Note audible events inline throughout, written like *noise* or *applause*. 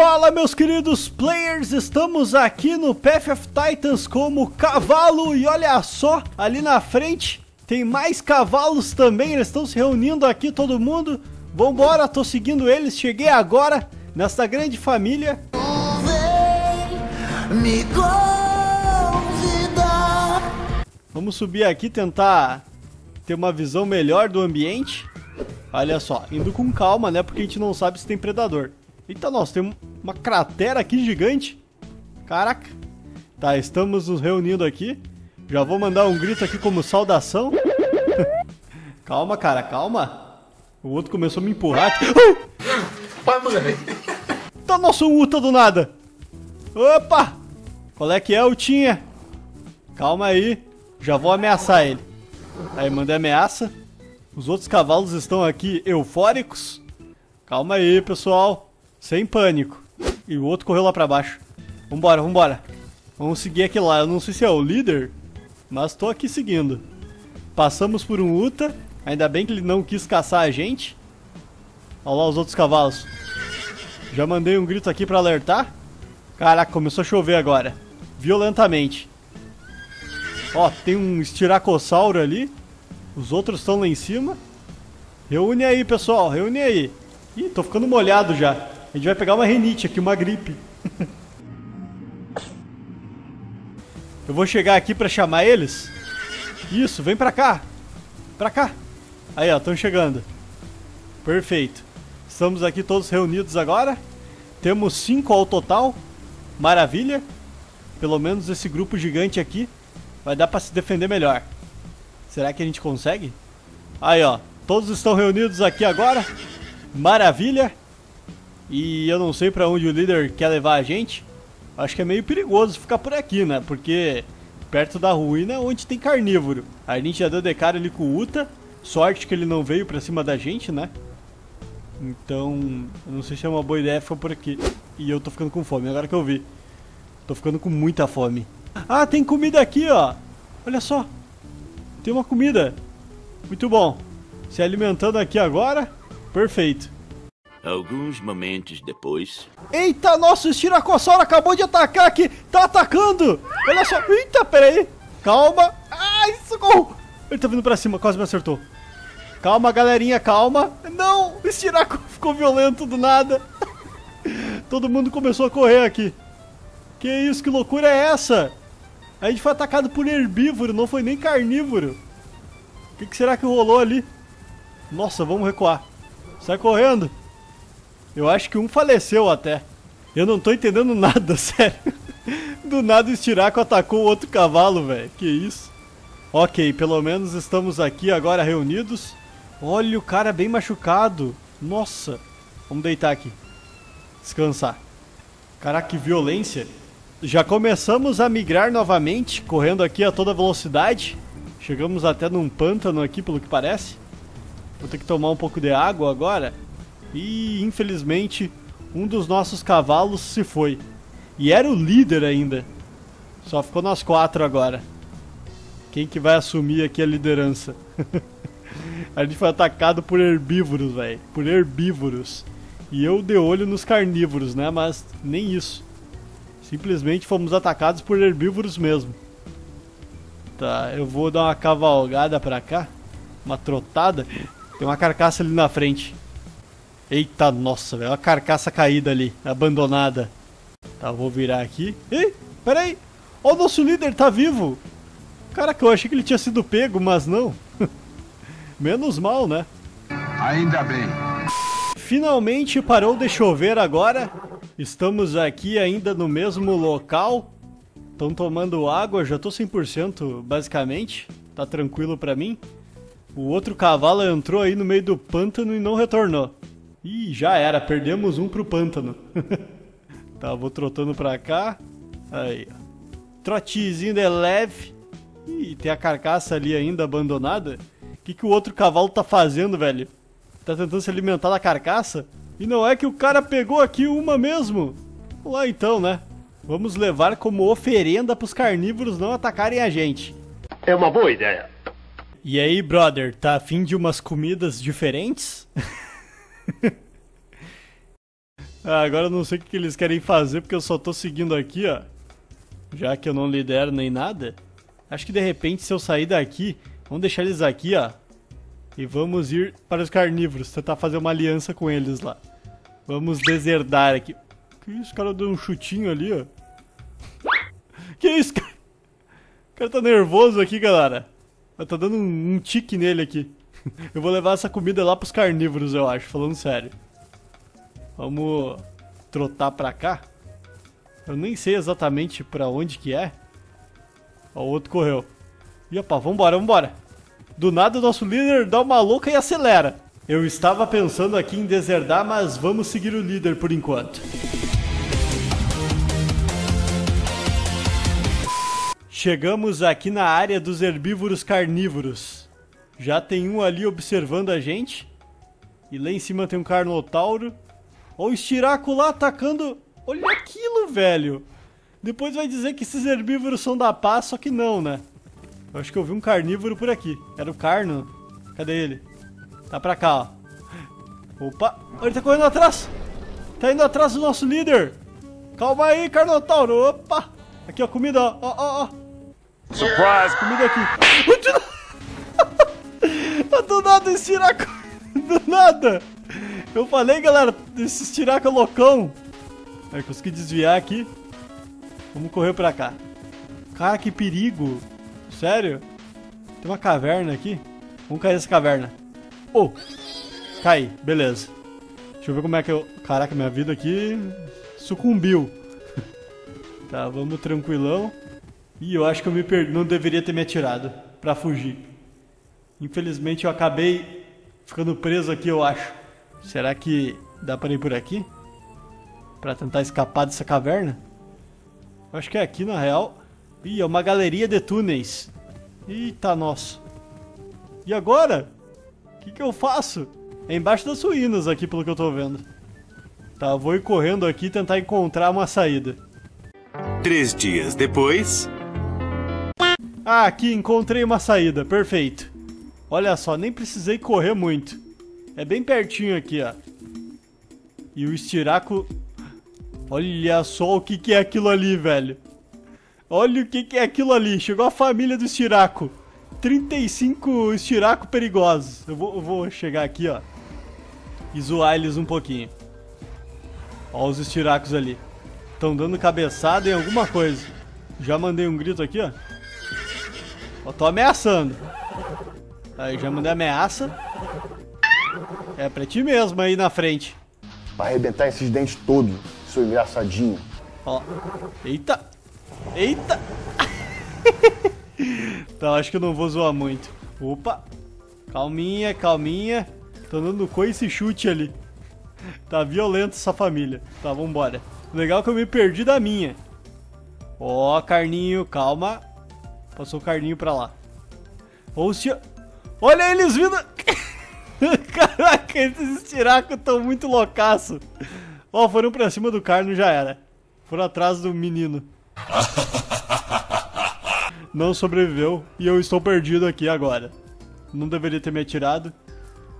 Fala meus queridos players, estamos aqui no Path of Titans como cavalo e olha só, ali na frente tem mais cavalos também, eles estão se reunindo aqui todo mundo. Vambora, tô seguindo eles, cheguei agora nessa grande família. Vamos subir aqui, tentar ter uma visão melhor do ambiente. Olha só, indo com calma, né? Porque a gente não sabe se tem predador. Eita, nós tem uma cratera aqui gigante. Caraca. Tá, estamos nos reunindo aqui. Já vou mandar um grito aqui como saudação. *laughs* calma, cara, calma. O outro começou a me empurrar. Vai, mano. Tá nosso Uta do nada. Opa! Qual é que é, Utinha? Calma aí. Já vou ameaçar ele. Aí, mandei ameaça. Os outros cavalos estão aqui eufóricos. Calma aí, pessoal. Sem pânico. E o outro correu lá pra baixo. Vambora, vambora. Vamos seguir aquele lá. Eu não sei se é o líder, mas tô aqui seguindo. Passamos por um Uta. Ainda bem que ele não quis caçar a gente. Olha lá os outros cavalos. Já mandei um grito aqui pra alertar. Caraca, começou a chover agora. Violentamente. Ó, tem um estiracossauro ali. Os outros estão lá em cima. Reúne aí, pessoal. Reúne aí. Ih, tô ficando molhado já. A gente vai pegar uma renite aqui, uma gripe. Eu vou chegar aqui pra chamar eles. Isso, vem pra cá. Pra cá. Aí, ó, estão chegando. Perfeito. Estamos aqui todos reunidos agora. Temos cinco ao total. Maravilha. Pelo menos esse grupo gigante aqui vai dar pra se defender melhor. Será que a gente consegue? Aí, ó. Todos estão reunidos aqui agora. Maravilha. E eu não sei para onde o líder quer levar a gente. Acho que é meio perigoso ficar por aqui, né? Porque perto da ruína é onde tem carnívoro. A gente já deu de cara ali com o Uta. Sorte que ele não veio pra cima da gente, né? Então, eu não sei se é uma boa ideia ficar por aqui. E eu tô ficando com fome, agora que eu vi. Tô ficando com muita fome. Ah, tem comida aqui, ó. Olha só. Tem uma comida. Muito bom. Se alimentando aqui agora. Perfeito. Alguns momentos depois. Eita, nosso estiracossauro acabou de atacar aqui! Tá atacando! Olha só! Eita, peraí! Calma! Ai, socorro! Ele tá vindo pra cima, quase me acertou. Calma, galerinha, calma! Não! O estiraco ficou violento do nada! *laughs* Todo mundo começou a correr aqui. Que isso, que loucura é essa? A gente foi atacado por herbívoro, não foi nem carnívoro. O que, que será que rolou ali? Nossa, vamos recuar. Sai correndo! Eu acho que um faleceu até. Eu não tô entendendo *laughs* nada, sério. Do nada o Estiraco atacou o outro cavalo, velho. Que isso? Ok, pelo menos estamos aqui agora reunidos. Olha o cara bem machucado. Nossa. Vamos deitar aqui. Descansar. Caraca, que violência. Já começamos a migrar novamente, correndo aqui a toda velocidade. Chegamos até num pântano aqui, pelo que parece. Vou ter que tomar um pouco de água agora. E infelizmente um dos nossos cavalos se foi. E era o líder ainda. Só ficou nós quatro agora. Quem que vai assumir aqui a liderança? *laughs* a gente foi atacado por herbívoros, velho. Por herbívoros. E eu de olho nos carnívoros, né? Mas nem isso. Simplesmente fomos atacados por herbívoros mesmo. Tá, eu vou dar uma cavalgada pra cá. Uma trotada. Tem uma carcaça ali na frente. Eita, nossa, velho. A carcaça caída ali, abandonada. Tá, vou virar aqui. Ih, peraí. Ó, o nosso líder tá vivo. Caraca, eu achei que ele tinha sido pego, mas não. *laughs* Menos mal, né? Ainda bem. Finalmente parou de chover agora. Estamos aqui ainda no mesmo local. Estão tomando água, já tô 100% basicamente. Tá tranquilo pra mim. O outro cavalo entrou aí no meio do pântano e não retornou. Ih, já era, perdemos um pro pântano. *laughs* tá, vou trotando pra cá. Aí, ó. Trotezinho de leve. Ih, tem a carcaça ali ainda abandonada. O que, que o outro cavalo tá fazendo, velho? Tá tentando se alimentar da carcaça? E não é que o cara pegou aqui uma mesmo? Lá então, né? Vamos levar como oferenda pros carnívoros não atacarem a gente. É uma boa ideia. E aí, brother, tá afim de umas comidas diferentes? *laughs* *laughs* Ah, agora eu não sei o que eles querem fazer, porque eu só tô seguindo aqui, ó. Já que eu não lidero nem nada. Acho que de repente, se eu sair daqui, vamos deixar eles aqui, ó. E vamos ir para os carnívoros, tentar fazer uma aliança com eles lá. Vamos deserdar aqui. Que isso, o cara deu um chutinho ali, ó. *laughs* Que isso, cara? O cara tá nervoso aqui, galera. Tá dando um, um tique nele aqui. *laughs* Eu vou levar essa comida lá pros carnívoros, eu acho, falando sério. Vamos trotar pra cá. Eu nem sei exatamente pra onde que é. Ó, o outro correu. E opa, vambora, vambora. Do nada o nosso líder dá uma louca e acelera. Eu estava pensando aqui em deserdar, mas vamos seguir o líder por enquanto. Chegamos aqui na área dos herbívoros carnívoros. Já tem um ali observando a gente. E lá em cima tem um carnotauro. Olha o estiraco lá atacando. Olha aquilo, velho. Depois vai dizer que esses herbívoros são da paz, só que não, né? Eu acho que eu vi um carnívoro por aqui. Era o carno. Cadê ele? Tá pra cá, ó. Opa! Ele tá correndo atrás! Tá indo atrás do nosso líder! Calma aí, Carnotauro! Opa! Aqui, ó, comida, ó, ó, ó. Surprise! Comida aqui. Do nada esse tiraco. *laughs* Do nada. Eu falei, galera, esse tiraco é loucão. Aí, consegui desviar aqui. Vamos correr pra cá. Cara, que perigo. Sério? Tem uma caverna aqui. Vamos cair nessa caverna. Oh! Cai, beleza. Deixa eu ver como é que eu... Caraca, minha vida aqui sucumbiu. tá, vamos tranquilão. Ih, eu acho que eu me perdi. Não deveria ter me atirado pra fugir. Infelizmente eu acabei ficando preso aqui, eu acho. Será que dá pra ir por aqui? Pra tentar escapar dessa caverna? Eu acho que é aqui, na real. Ih, é uma galeria de túneis. Eita, nossa. E agora? O que, que eu faço? É embaixo das ruínas aqui, pelo que eu tô vendo. Tá, vou ir correndo aqui e tentar encontrar uma saída. Três dias depois. Ah, aqui encontrei uma saída, perfeito. Olha só, nem precisei correr muito. É bem pertinho aqui, ó. E o estiraco... Olha só o que, que é aquilo ali, velho. Olha o que, que é aquilo ali. Chegou a família do estiraco. 35 estiraco perigosos. Eu vou, eu vou chegar aqui, ó. E zoar eles um pouquinho. Ó os estiracos ali. Estão dando cabeçada em alguma coisa. Já mandei um grito aqui, ó. Eu tô ameaçando. Aí, já mandei ameaça. É pra ti mesmo aí na frente. Vai arrebentar esses dentes todos, seu engraçadinho. Ó. Eita. Eita. *laughs* tá, acho que eu não vou zoar muito. Opa. Calminha, calminha. Tô dando coice e chute ali. Tá violento essa família. Tá, vambora. Legal que eu me perdi da minha. Ó, carninho, calma. Passou o carninho pra lá. Ou se... Olha eles vindo... *laughs* Caraca, esses estiracos estão muito loucaço. Ó, foram pra cima do carno já era. Foram atrás do menino. *laughs* Não sobreviveu e eu estou perdido aqui agora. Não deveria ter me atirado.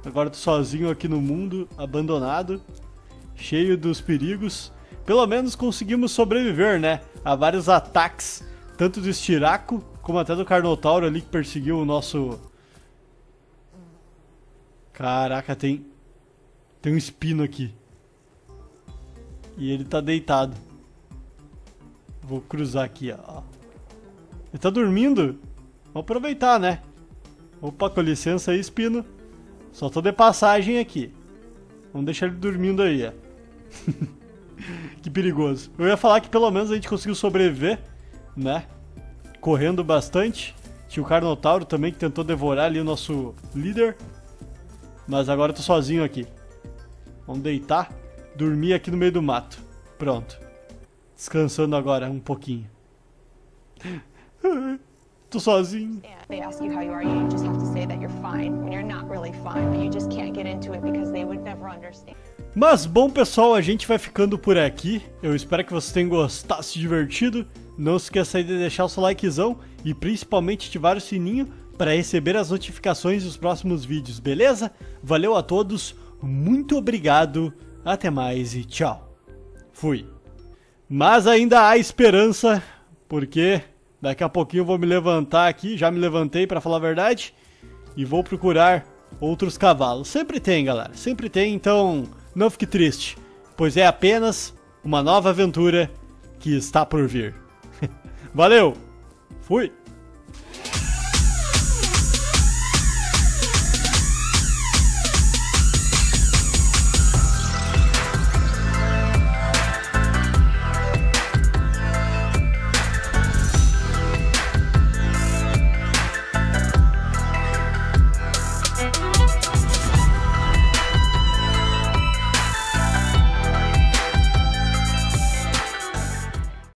Agora tô sozinho aqui no mundo, abandonado, cheio dos perigos. Pelo menos conseguimos sobreviver, né? A vários ataques, tanto do Estiraco como até do Carnotauro ali que perseguiu o nosso. Caraca, tem. Tem um espino aqui. E ele tá deitado. Vou cruzar aqui, ó. Ele tá dormindo? Vamos aproveitar, né? Opa, com licença aí, espino. Só tô de passagem aqui. Vamos deixar ele dormindo aí, ó. *laughs* que perigoso. Eu ia falar que pelo menos a gente conseguiu sobreviver, né? Correndo bastante. Tinha o Carnotauro também que tentou devorar ali o nosso líder. Mas agora eu tô sozinho aqui. Vamos deitar. Dormir aqui no meio do mato. Pronto. Descansando agora um pouquinho. *laughs* Tô sozinho. They ask you how you are, you just have to say that you're fine when you're not really fine, but you just can't get into it because they would never understand. Mas bom pessoal, a gente vai ficando por aqui. Eu espero que vocês tenham gostado, se divertido. Não se esqueça de deixar o seu likezão e principalmente ativar o sininho para receber as notificações dos próximos vídeos, beleza? Valeu a todos, muito obrigado, até mais e tchau. Fui. Mas ainda há esperança, porque daqui a pouquinho eu vou me levantar aqui, já me levantei para falar a verdade, e vou procurar outros cavalos. Sempre tem, galera, sempre tem, então não fique triste, pois é apenas uma nova aventura que está por vir. *laughs* Valeu! Fui!